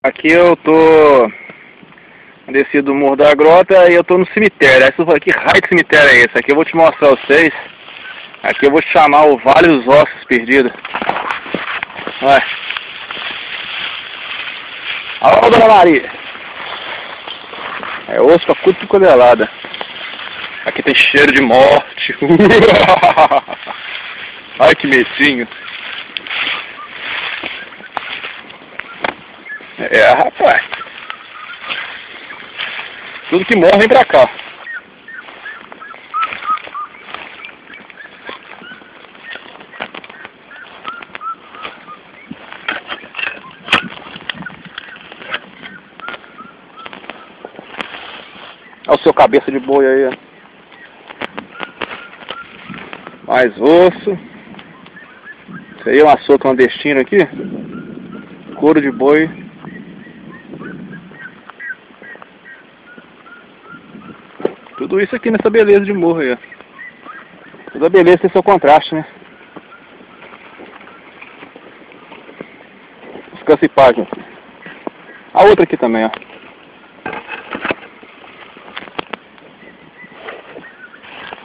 Aqui eu tô descido do Morro da Grota e eu tô no cemitério. Aí você fala, que raio de cemitério é esse? Aqui eu vou te mostrar vocês. Aqui eu vou chamar o Vale dos Ossos Perdidos. Olha. Alô, Dona Maria. É osso pra cuto codelada. Aqui tem cheiro de morte. Ai que medinho. É, rapaz. Tudo que morre vem pra cá. Olha o seu cabeça de boi aí. Mais osso. Isso aí é um açougue clandestino aqui. Couro de boi. Tudo isso aqui nessa beleza de morro aí, ó. Toda beleza tem seu contraste, né? Descansa página. A outra aqui também, ó.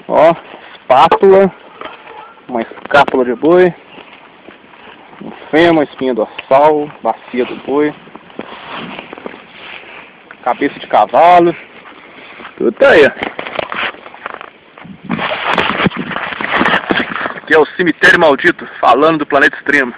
Ó, espátula, uma escápula de boi, um fêmur, espinha dorsal, bacia do boi, cabeça de cavalo, tudo tá. Aqui é o cemitério maldito, falando do planeta extremo.